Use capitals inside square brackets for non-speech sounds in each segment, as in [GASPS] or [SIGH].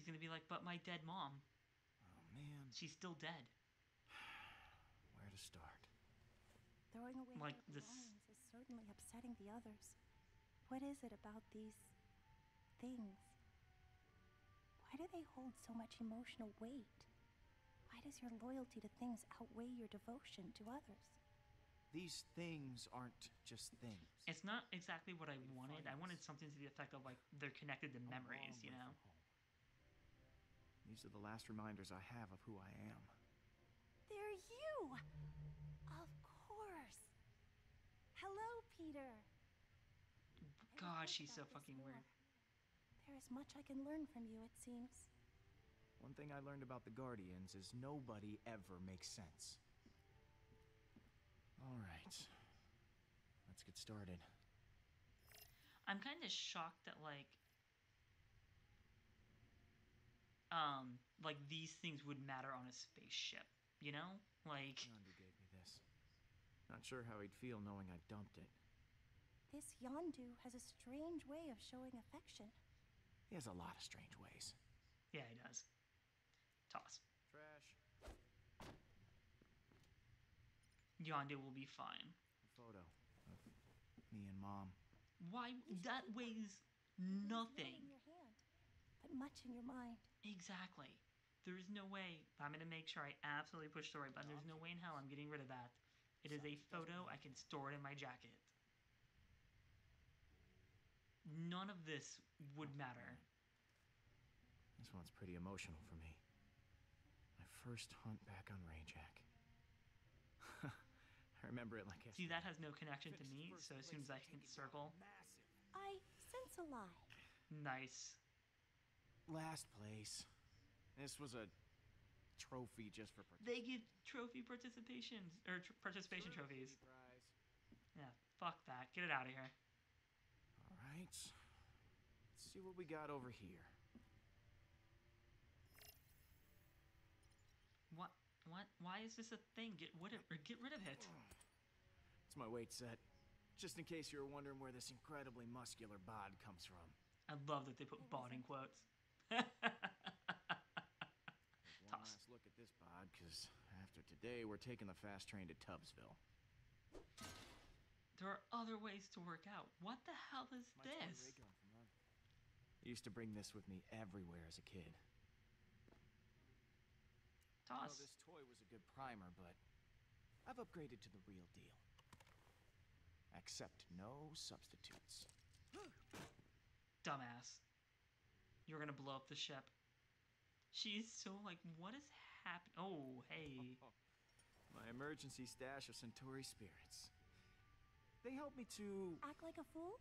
He's gonna be like, but my dead mom, Oh man, she's still dead. [SIGHS] where to start? Throwing away Like their this- is certainly upsetting the others. What is it about these things? Why do they hold so much emotional weight? Why does your loyalty to things outweigh your devotion to others? These things aren't just things. It's not exactly what I wanted. I wanted something to the effect of like they're connected to memories, you know. These are the last reminders I have of who I am. They're you! Of course! Hello, Peter! God, she's so fucking war. weird. There is much I can learn from you, it seems. One thing I learned about the Guardians is nobody ever makes sense. All right. Let's get started. I'm kind of shocked that like um like these things would matter on a spaceship, you know? Like Yondu gave me this. Not sure how he'd feel knowing I dumped it. This Yondu has a strange way of showing affection. He has a lot of strange ways. yeah, he does. Toss. Trash. Yondu will be fine. A photo of me and mom. Why that weighs Not in nothing. your hand, but much in your mind. Exactly. There is no way. I'm gonna make sure I absolutely push the right button. There's no way in hell I'm getting rid of that. It is a photo. I can store it in my jacket. None of this would oh, matter. This one's pretty emotional for me. My first hunt back on Rayjack. [LAUGHS] I remember it like See, that has no connection to me, so as soon as I hit circle, I sense a lie. nice. Last place. This was a trophy just for partic- They give trophy participation or tr- participation trophies. prize. Yeah, fuck that. Get it out of here. All right. Let's see what we got over here. What? What? Why is this a thing? Get rid of get rid of it. [SIGHS] It's my weight set. Just in case you were wondering where this incredibly muscular bod comes from. I love that they put bought in quotes. One Toss. last look at this bod, because after today, we're taking the fast train to Tubbsville. There are other ways to work out. What the hell is this? I used to bring this with me everywhere as a kid. Well, Toss. this toy was a good primer, but I've upgraded to the real deal. Accept no substitutes. Dumbass. You're gonna blow up the ship. She's so like, what is happening? Oh, hey. [LAUGHS] My emergency stash of Centauri spirits. They help me to. Act like a fool?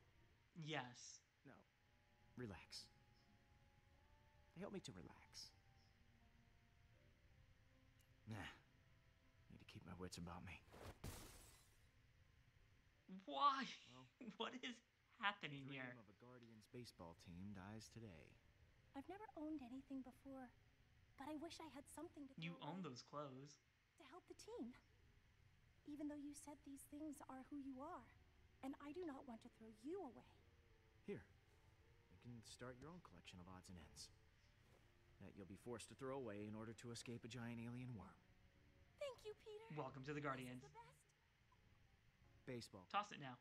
Yes. No. Relax. They help me to relax. Nah. Need to keep my wits about me. Why? [LAUGHS] what is happening Dream here? of a Guardians baseball team dies today. I've never owned anything before, but I wish I had something to You own those clothes. to help the team. Even though you said these things are who you are, and I do not want to throw you away. Here. You can start your own collection of odds and ends. That you'll be forced to throw away in order to escape a giant alien worm. Thank you, Peter. Welcome to the This is Guardians. the best. Baseball. Toss it now.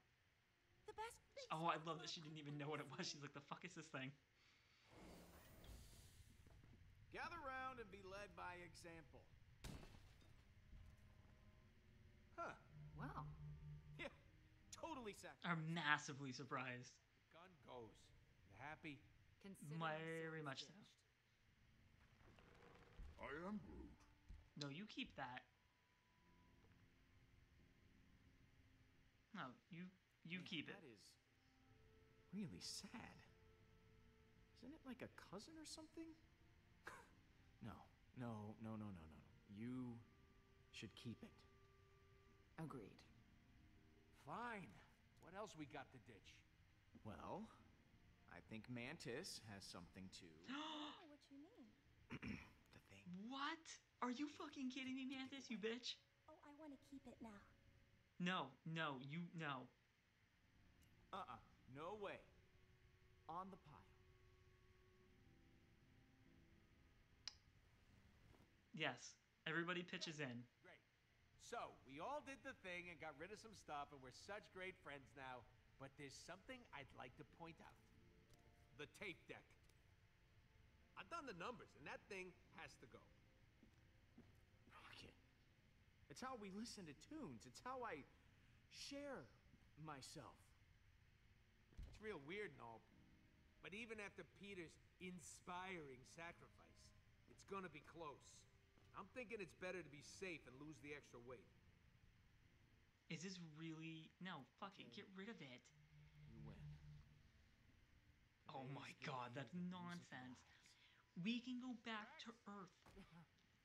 The best. Oh, I love that she didn't even know what it was. She's like, the fuck is this thing? Gather round and be led by example. Huh. Wow. Yeah. Totally sacked. I'm massively surprised. Gun goes. You happy? Consider Very much so. I am Groot. No, you keep that. No, you you Man, keep it. That is really sad. Isn't it like a cousin or something? No, no, no, no, no, no. no. You should keep it. Agreed. Fine. What else we got to ditch? Well, I think Mantis has something to I know what you mean. [CLEARS THROAT] the thing. What? Are you fucking kidding me, Mantis? You bitch? Oh, I want to keep it now. No, no, you no. Uh-uh. No way. On the pile. Yes. Everybody pitches in. Great. So, we all did the thing and got rid of some stuff, and we're such great friends now. But there's something I'd like to point out the tape deck. I've done the numbers, and that thing has to go. Rocket. It's how we listen to tunes. It's how I share myself. It's real weird and all, but even after Peter's inspiring sacrifice, it's gonna be close. I'm thinking it's better to be safe and lose the extra weight. Is this really. No, fuck it. Get rid of it. You win. Oh my god, that's of the use of nonsense. We can go back to Earth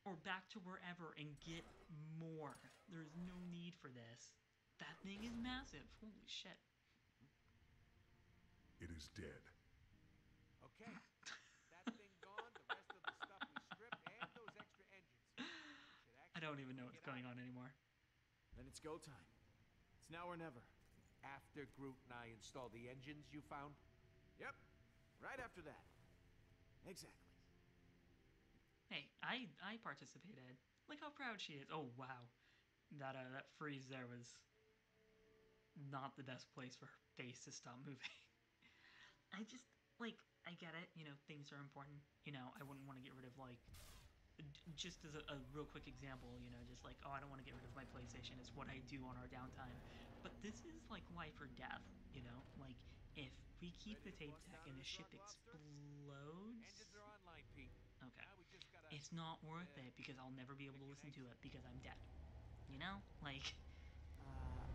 or back to wherever and get more. There's no need for this. That thing is massive. Holy shit. It is dead. Okay. that thing gone, the rest of the stuff we stripped, and those extra engines. Should I don't even know what's going on anymore. Then it's go time. It's now or never. After Groot and I install the engines you found, Yep. Right after that. Exactly. Hey, I I participated. Look how proud she is. Oh wow, that uh, that freeze there was not the best place for her face to stop moving. [LAUGHS] I just like I get it. You know, things are important. You know, I wouldn't want to get rid of like just as a, a real quick example. You know, just like oh, I don't want to get rid of my PlayStation. It's what I do on our downtime. But this is like life or death. You know, like if we keep the tape deck and the ship explodes. online, Pete. Okay. Now we just gotta. It's not worth it because I'll never be able to listen to it because I'm dead. You know? Like, Uh,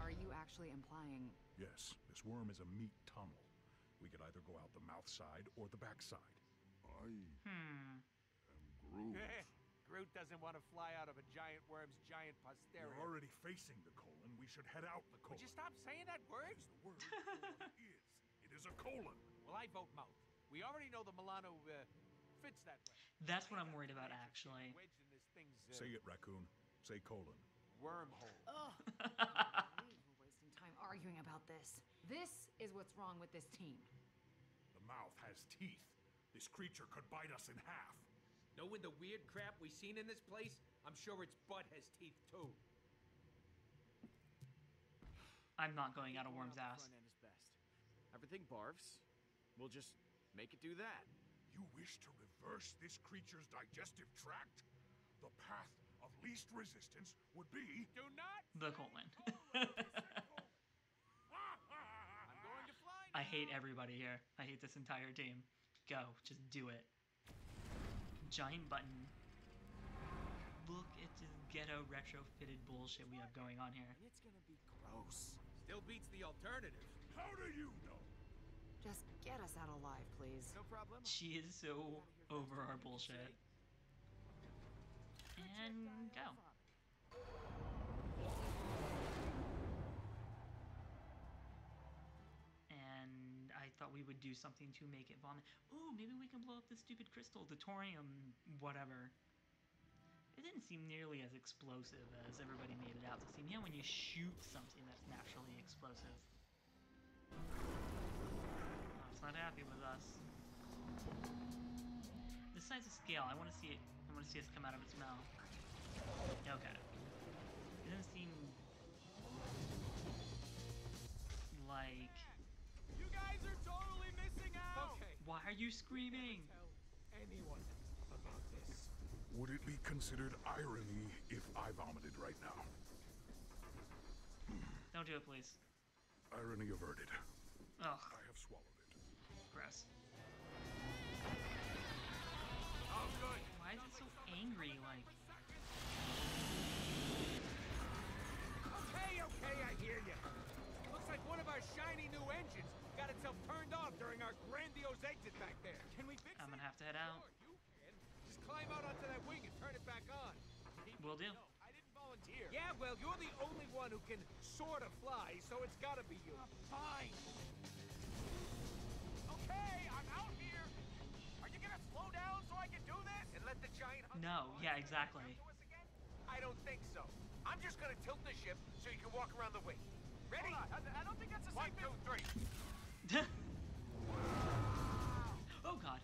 are you actually implying Yes, this worm is a meat tunnel. We could either go out the mouth side or the back side. I hmm. Am Groot. Groot doesn't want to fly out of a giant worm's giant posterior. We're already facing the colon. We should head out the colon. Would you stop saying that word? Because the word colon [LAUGHS] is. It is a colon. Well, I vote mouth. We already know the Milano uh, fits that way. That's what I'm worried about, actually. Wedged in this thing's uh, Say it, raccoon. Say colon. wormhole. Ugh. [LAUGHS] We're wasting time arguing about this. This is what's wrong with this team. The mouth has teeth. This creature could bite us in half. Knowing the weird crap we seen in this place, I'm sure its butt has teeth too. I'm not going out of Worm's the ass. Is best. Everything barfs. We'll just make it do that. You wish to reverse this creature's digestive tract? The path of least resistance would be. Do not. The colon. [LAUGHS] I'm going to fly. I hate everybody here. I hate this entire team. Go. Just do it. Giant button. Look at this ghetto retrofitted bullshit we have going on here. It's gonna be gross. Still beats the alternative. How do you know? Just get us out alive, please. No problem. She is so over our bullshit. And go. And I thought we would do something to make it vomit. Ooh, maybe we can blow up the stupid crystal, the thorium, whatever. It didn't seem nearly as explosive as everybody made it out to seem. Yeah, when you shoot something that's naturally explosive. Oh, it's not happy with us. The size of scale, I want to see it. I want to see us come out of its mouth. Okay. It doesn't seem like. Why are you screaming? Tell anyone about this. Would it be considered irony if I vomited right now? Don't do it, please. Irony averted. Ugh, I have swallowed it. gross. Oh, good. Why is it so angry? Like, during our grandiose exit back there. Can we fix I'm gonna have to head out. Sure, you can. Just climb out onto that wing and turn it back on. Will do. No, I didn't volunteer. Yeah, well, you're the only one who can sort of fly, so it's gotta be you. fine. Okay, I'm out here. Are you gonna slow down so I can do this? And let the giant No, yeah, exactly. come to us again? I don't think so. I'm just gonna tilt the ship so you can walk around the wing. Ready? I, I don't think that's a One, two, three. [LAUGHS] oh god.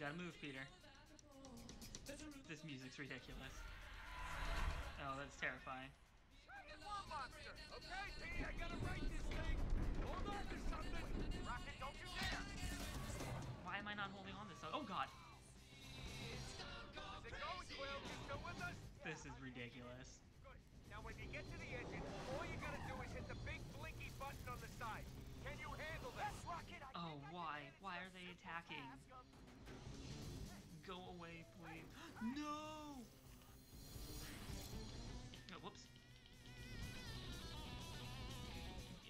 Gotta move, Peter. This music's ridiculous. Oh, that's terrifying. Okay, gotta this thing! Hold on to something! Rocket, don't you dare! Why am I not holding on this? Oh god? You us? this is ridiculous. Now, when you get to the engine, all you gotta do is hit the big blinky button on the side. Can you handle that? Yes, Rocket! I Oh, why? Why are they attacking? Go away, please. [GASPS] no! Oh, whoops.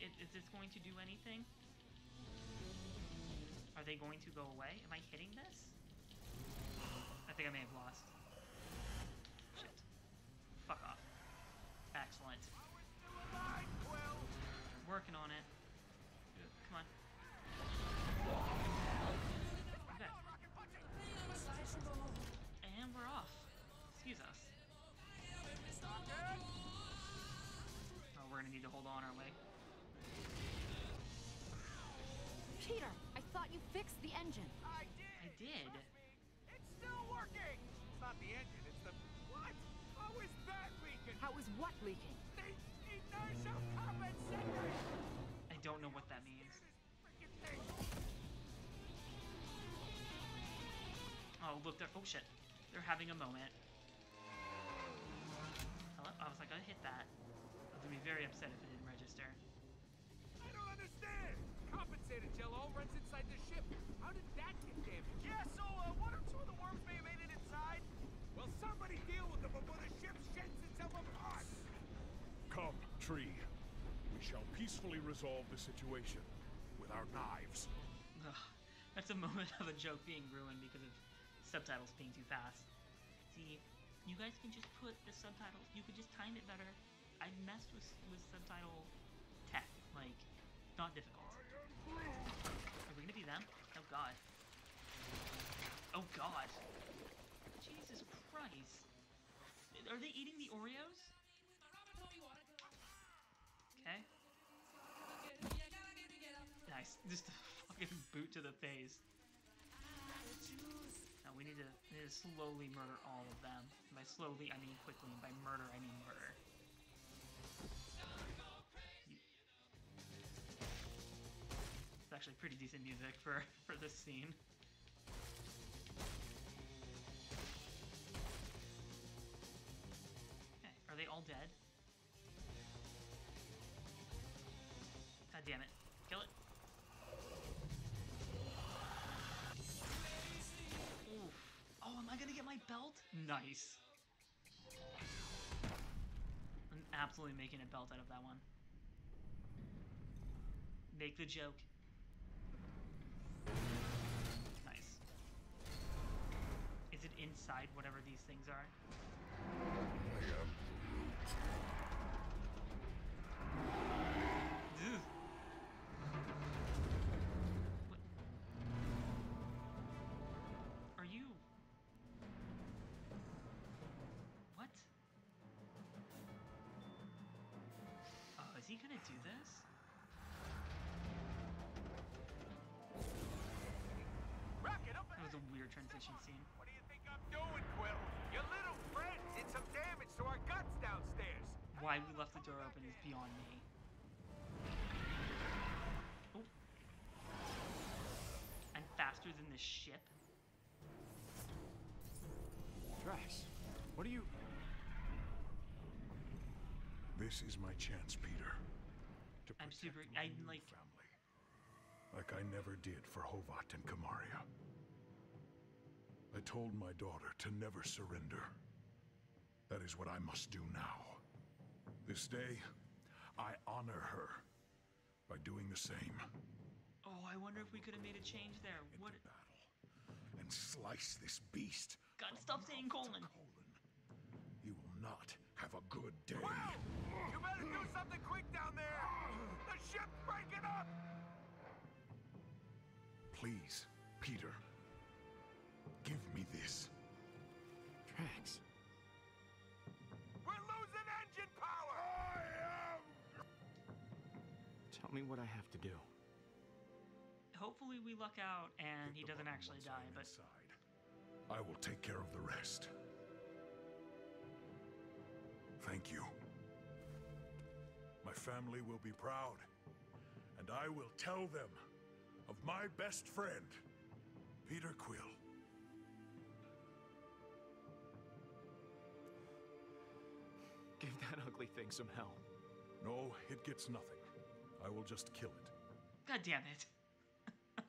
Is, is this going to do anything? Are they going to go away? Am I hitting this? I think I may have lost. Shit. Fuck off. Excellent. Working on it. We're gonna need to hold on our way. Peter, I thought you fixed the engine. I did! I did. Trust me, It's still working! It's not the engine, it's the... What? How is that leaking? How is what leaking? The inertia compensator! I don't know what that means. Oh, look, they're. Oh shit. They're having a moment. Hello? I was like, I hit that. I was gonna be very upset if it didn't register. I don't understand! Compensator jello runs inside the ship. How did that get damaged? Yeah, so uh, one or two of the worms may have made it inside. Well, somebody deal with them before the ship sheds itself apart! Come, Tree. We shall peacefully resolve the situation with our knives. Ugh. That's a moment of a joke being ruined because of subtitles being too fast. See, you guys can just put the subtitles. You could just time it better. I messed with with subtitle tech, like not difficult. Are we gonna be them? Oh god. Oh god. Jesus Christ. Are they eating the Oreos? Okay. Nice. [LAUGHS] Just a fucking boot to the face. Now we need to, need to slowly murder all of them. By slowly, I mean quickly. By murder, I mean murder. Actually pretty decent music for, [LAUGHS] for this scene. Okay, are they all dead? God damn it. Kill it. Oof. Oh, am I gonna get my belt? Nice. I'm absolutely making a belt out of that one. Make the joke. Nice. Is it inside whatever these things are? Are you? What? Oh, is he gonna do this? Transition scene. What do you think I'm doing, Quill? Your little friend did some damage to our guts downstairs. Why we left the door open is beyond me. Oh. I'm faster than this ship. Drax, what are you. This is my chance, Peter. To I'm protect super- my I'm like- family. Like I never did for Hovat and Kamaria. I told my daughter to never surrender. That is what I must do now. This day, I honor her by doing the same. Oh, I wonder if we could have made a change there. Into What? battle and slice this beast. God, stop saying colon. Colon. You will not have a good day. Quill! You better do something quick down there! The ship's breaking up! Please, Peter. Give me this. Drax. We're losing engine power! I am... Tell me what I have to do. Hopefully we luck out and he doesn't actually die, but inside. I will take care of the rest. Thank you. My family will be proud, and I will tell them of my best friend, Peter Quill. Give that ugly thing some hell. No, it gets nothing. I will just kill it. God damn it. [LAUGHS]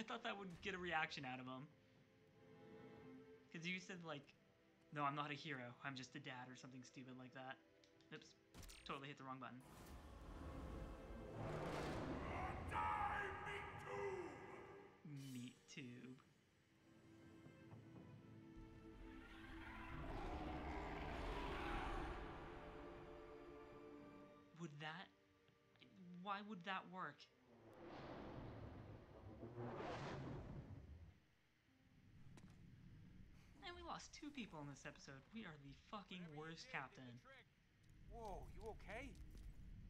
I thought that would get a reaction out of him. Because you said, like, no, I'm not a hero. I'm just a dad or something stupid like that. Oops. Totally hit the wrong button. Why would that work? And we lost two people in this episode. We are the fucking worst captain. Whoa, you okay?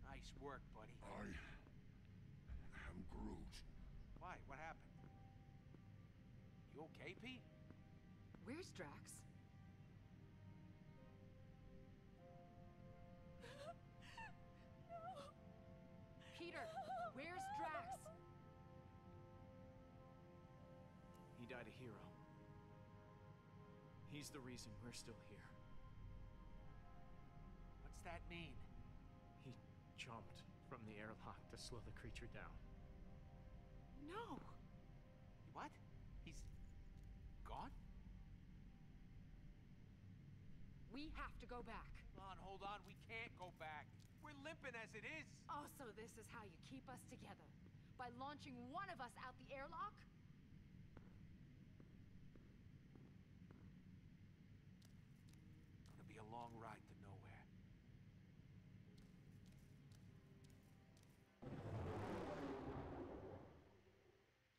Nice work, buddy. I am Groot. Why? What happened? You okay, Pete? Where's Drax? He's the reason we're still here. What's that mean? He jumped from the airlock to slow the creature down. No. What? He's gone? We have to go back. Hold on, hold on. We can't go back. We're limping as it is. Also, this is how you keep us together. By launching one of us out the airlock? Gonna be a long ride to nowhere.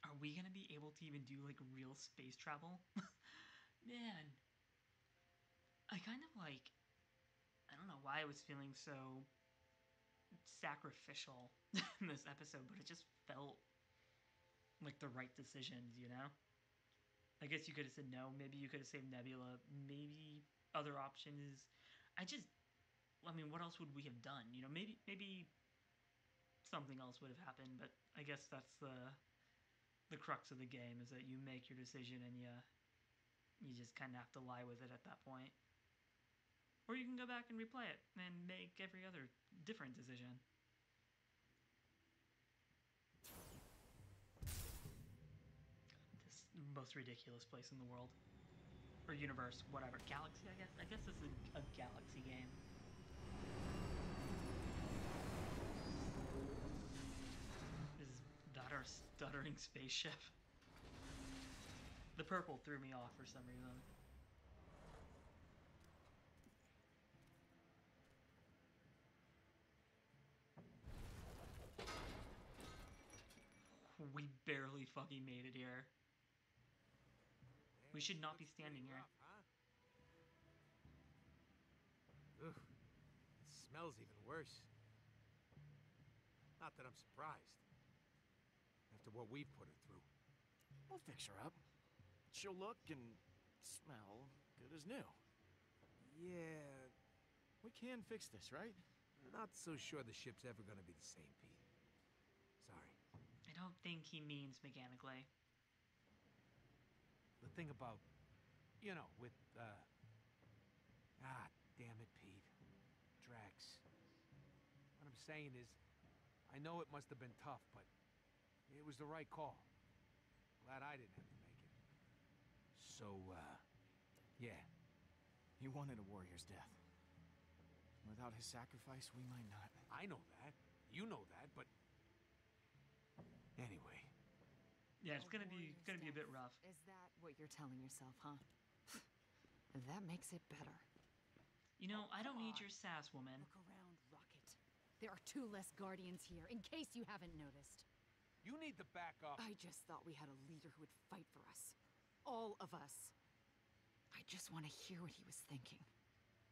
Are we gonna be able to even do like real space travel? [LAUGHS] Man, I kind of like. I don't know why I was feeling so sacrificial [LAUGHS] in this episode, but it just felt like the right decisions, you know? I guess you could have said no. Maybe you could have saved Nebula. Maybe other options. I just, I mean, what else would we have done? You know, maybe maybe something else would have happened. But I guess that's the the crux of the game is that you make your decision and you you just kind of have to lie with it at that point. Or you can go back and replay it and make every other different decision. This most ridiculous place in the world. Or universe, whatever. Galaxy, I guess. I guess this is a, a galaxy game. Is that our stuttering [LAUGHS] spaceship? The purple threw me off for some reason. We barely fucking made it here. We should not be standing here. rough, huh? Ugh. It smells even worse. Not that I'm surprised. After what we've put her through. We'll fix her up. She'll look and smell good as new. Yeah, We can fix this, right? not so sure the ship's ever gonna be the same, Pete. Sorry. I don't think he means mechanically. The thing about, you know, with, uh... Ah, damn it, Pete. Drax. What I'm saying is, I know it must have been tough, but it was the right call. Glad I didn't have to make it. So, uh... Yeah. He wanted a warrior's death. Without his sacrifice, we might not. I know that. You know that, but... Anyway. Yeah, it's gonna be gonna be a bit rough. Is that what you're telling yourself, huh? [LAUGHS] that makes it better. You know, I don't come need your sass, woman. Look around, Rocket. There are two less guardians here, in case you haven't noticed. You need to back up. I just thought we had a leader who would fight for us. All of us. I just want to hear what he was thinking.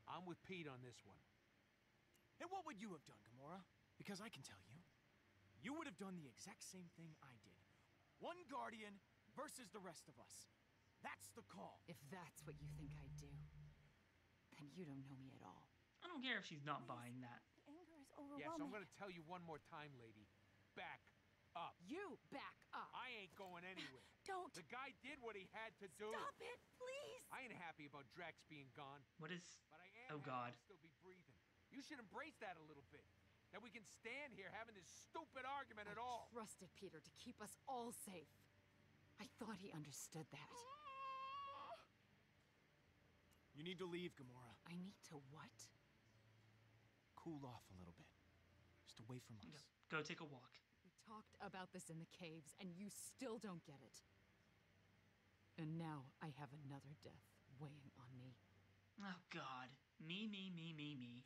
I'm with Pete on this one. And what would you have done, Gamora? Because I can tell you, you would have done the exact same thing I did. One guardian versus the rest of us. That's the call. If that's what you think I'd do, then you don't know me at all. I don't care if she's not buying that. The anger is Yeah, overwhelming. so I'm gonna tell you one more time, lady. Back up. You back up. I ain't going anywhere. [LAUGHS] Don't The guy did what he had to do. stop it, please. I ain't happy about Drax being gone, What is. but I am Oh, God. still be breathing. You should embrace that a little bit. That we can stand here having this stupid argument at I all. trusted Peter to keep us all safe. I thought he understood that. You need to leave, Gamora. I need to what? Cool off a little bit. Just away from us. Go take a walk. We talked about this in the caves, and you still don't get it. And now I have another death weighing on me. Oh, God. Me, me, me, me, me.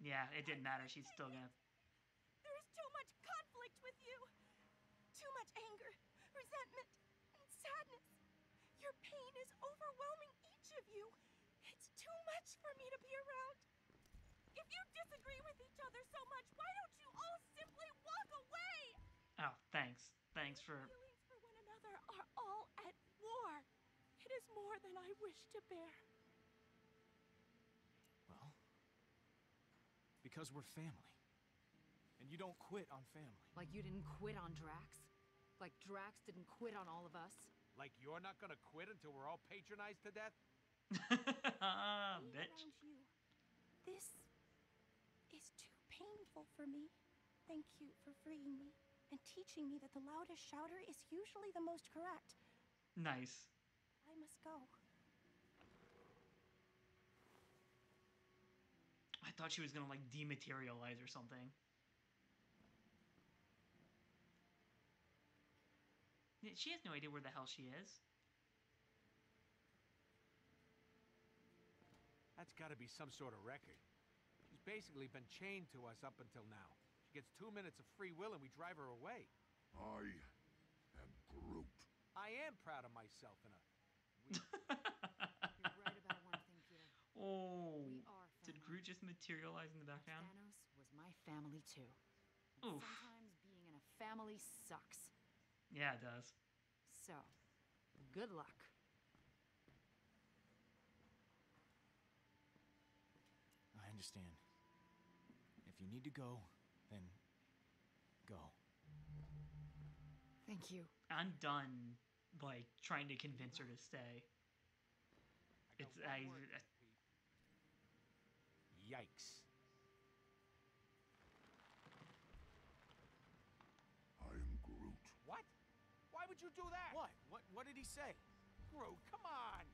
Yeah, it didn't matter. She's still gonna. There is too much conflict with you. Too much anger, resentment, and sadness. Your pain is overwhelming each of you. It's too much for me to be around. If you disagree with each other so much, why don't you all simply walk away? Oh, thanks. Thanks for. Feelings for one another are all at war. It is more than I wish to bear. Because we're family. And you don't quit on family. Like you didn't quit on Drax? Like Drax didn't quit on all of us? Like you're not gonna quit until we're all patronized to death? [LAUGHS] Ah, bitch. you. This is too painful for me. Thank you for freeing me and teaching me that the loudest shouter is usually the most correct. Nice. I must go. I thought she was gonna, like, dematerialize or something. She has no idea where the hell she is. That's gotta be some sort of record. She's basically been chained to us up until now. She gets two minutes of free will and we drive her away. I am Groot. I am proud of myself in a weird You're right about one thing, Peter. oh. We are Did family. Groot just materialize in the background? Thanos was my family too. And Oof. sometimes being in a family sucks. Yeah, it does. So, good luck. I understand. If you need to go, then go. Thank you. I'm done, like, trying to convince her to stay. I It's- I- I- Pete. Yikes. I am Groot. What? Why would you do that? What? What what did he say? Groot, come on.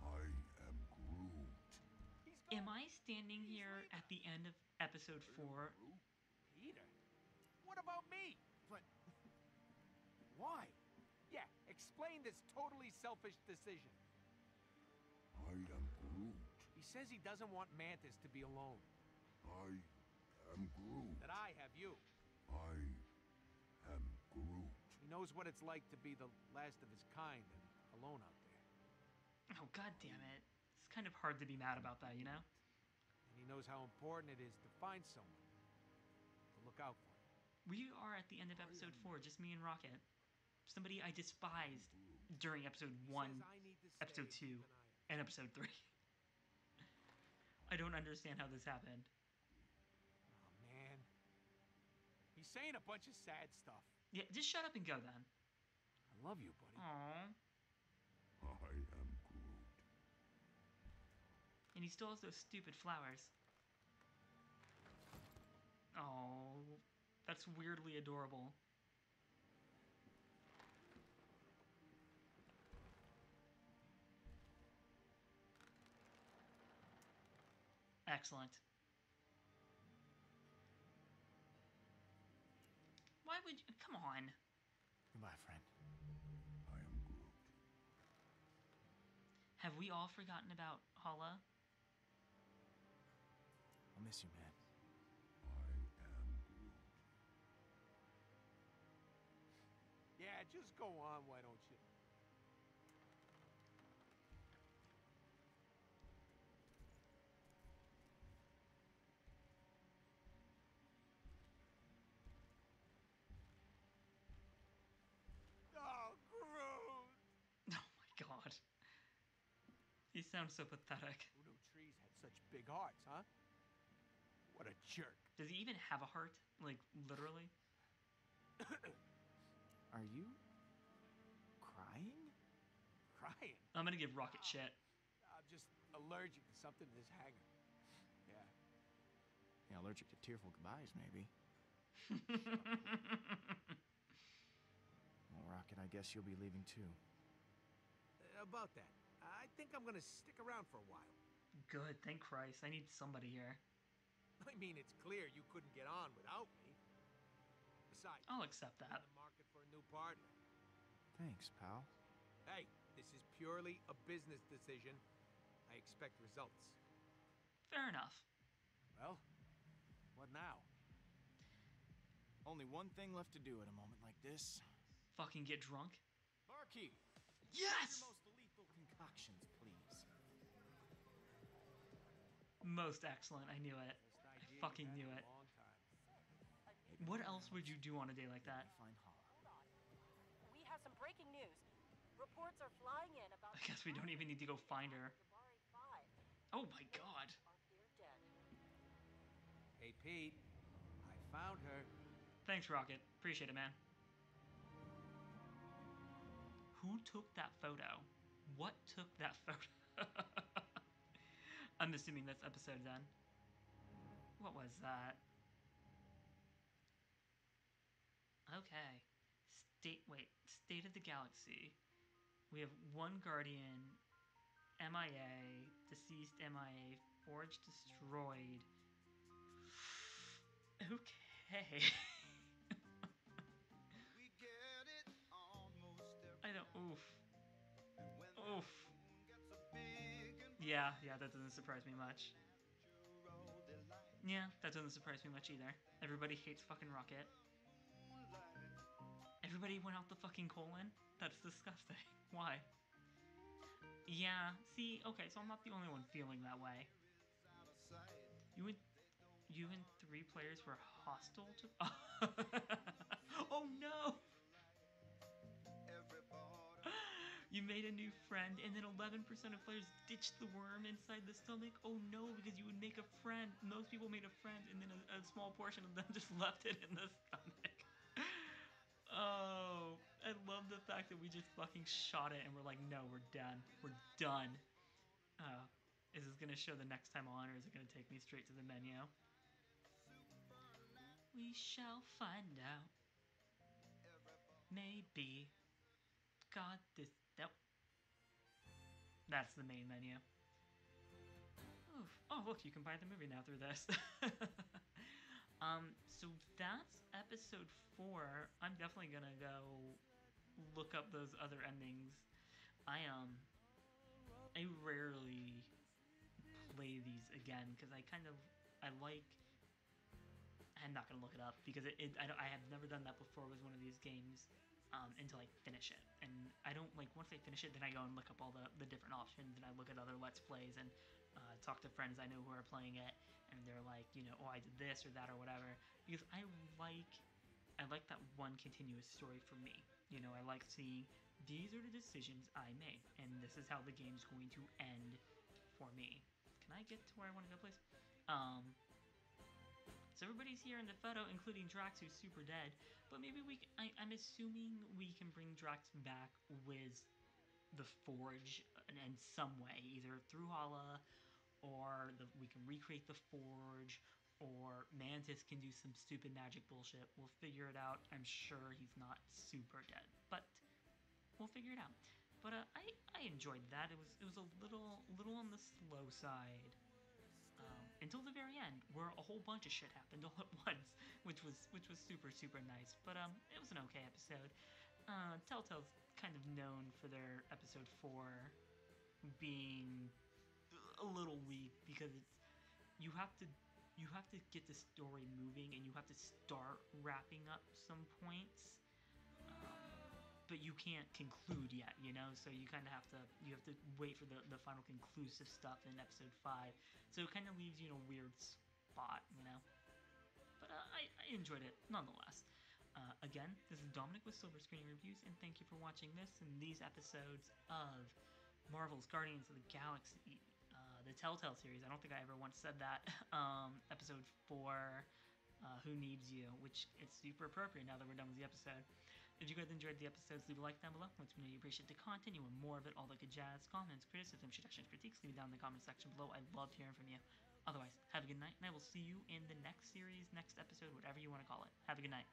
I am Groot. He's Am I standing here at the end of episode four? Peter. What about me? But [LAUGHS] why? Yeah, explain this totally selfish decision. I am Groot. He says he doesn't want Mantis to be alone. I am Groot. That I have you. I am Groot. He knows what it's like to be the last of his kind and alone out there. Oh, god damn it. It's kind of hard to be mad about that, you know? And he knows how important it is to find someone to look out for. We are at the end of episode four, just me and Rocket. Somebody I despised during episode one says I need to episode two. and episode three. [LAUGHS] I don't understand how this happened. Oh man. He's saying a bunch of sad stuff. Yeah, just shut up and go then. I love you, buddy. Aww. I am Groot. And he still has those stupid flowers. Oh, that's weirdly adorable. Excellent. Why would you? Come on. Goodbye, friend. I am Groot. Have we all forgotten about Hala? I'll miss you, man. I am Groot. Yeah, just go on, why don't you? Sounds so pathetic. Who knew trees had such big hearts, huh? What a jerk. Does he even have a heart? Like, literally? [COUGHS] Are you crying? Crying. I'm gonna give Rocket shit. I'm just allergic to something in this hangar. Yeah. Yeah, allergic to tearful goodbyes, maybe. [LAUGHS] Well, Rocket, I guess you'll be leaving too. Uh, About that, I think I'm gonna stick around for a while. Good, thank Christ. I need somebody here. I mean, it's clear you couldn't get on without me. Besides, I'll accept I'm that. in the market for a new partner. Thanks, pal. Hey, this is purely a business decision. I expect results. Fair enough. Well, what now? Only one thing left to do at a moment like this. Fucking get drunk. Barkeep, Yes! Your most please. Most excellent. I knew it. I fucking knew it. What else would you do on a day like that? Find Hala. We have some breaking news. Reports are flying in about. I guess we don't even need to go find her. Oh my god. are here dead. Hey, Pete, I found her. Thanks, Rocket. Appreciate it, man. Who took that photo? What took that [LAUGHS] photo? I'm assuming that's episode done. What was that? Okay. State wait, State of the Galaxy. We have one Guardian, MIA, deceased MIA, Forge destroyed. [SIGHS] Okay. [LAUGHS] I don't. Oof. Oof. Yeah, yeah, that doesn't surprise me much. Yeah, that doesn't surprise me much either. Everybody hates fucking Rocket. Everybody went out the fucking colon? That's disgusting. [LAUGHS] Why? Yeah, see, okay, so I'm not the only one feeling that way. You and you and three players were hostile to [LAUGHS] Oh no! You made a new friend, and then 11% of players ditched the worm inside the stomach. Oh no, because you would make a friend. Most people made a friend, and then a, a small portion of them [LAUGHS] just left it in the stomach. [LAUGHS] Oh, I love the fact that we just fucking shot it, and we're like, no, we're done. We're done. Uh, is this gonna show the next time on, or is it gonna take me straight to the menu? We shall find out. Maybe. God, this. That's the main menu. Oof. Oh, look, you can buy the movie now through this. [LAUGHS] um, so that's episode four. I'm definitely gonna go look up those other endings. I um, I rarely play these again because I kind of I like. I'm not gonna look it up because it, it I, I have never done that before with one of these games um, until I finish it. And I don't like once I finish it, then I go and look up all the, the and I look at other let's plays and uh, talk to friends I know who are playing it, and they're like, you know, oh I did this or that or whatever because I like I like that one continuous story for me. You know, I like seeing these are the decisions I made, and this is how the game's going to end for me. Can I get to where I want to go, please? Um, so everybody's here in the photo, including Drax, who's super dead. But maybe we, I, am assuming we can bring Drax back with the Forge in, in some way, either through Hala, or the, we can recreate the Forge, or Mantis can do some stupid magic bullshit. We'll figure it out. I'm sure he's not super dead, but we'll figure it out. But uh, I, I enjoyed that. It was it was a little little on the slow side um, until the very end, where a whole bunch of shit happened [LAUGHS] all at once, which was which was super super nice. But um, it was an okay episode. Uh, Telltale's kind of known for their episode four being a little weak because it's you have to you have to get the story moving and you have to start wrapping up some points. Um, but you can't conclude yet, you know. So you kind of have to you have to wait for the, the final conclusive stuff in episode five. So it kind of leaves you in a weird spot, you know. But uh, I I enjoyed it nonetheless. Uh, again, this is Dominic with Silver Screen Reviews, and thank you for watching this and these episodes of Marvel's Guardians of the Galaxy, uh, the Telltale series. I don't think I ever once said that. [LAUGHS] Um, episode four, uh, Who Needs You, which is super appropriate now that we're done with the episode. If you guys enjoyed the episodes, leave a like down below. Let me know you appreciate the content, you want more of it, all the good jazz, comments, criticism, suggestions, critiques, leave it down in the comment section below. I love hearing from you. Otherwise, have a good night, and I will see you in the next series, next episode, whatever you want to call it. Have a good night.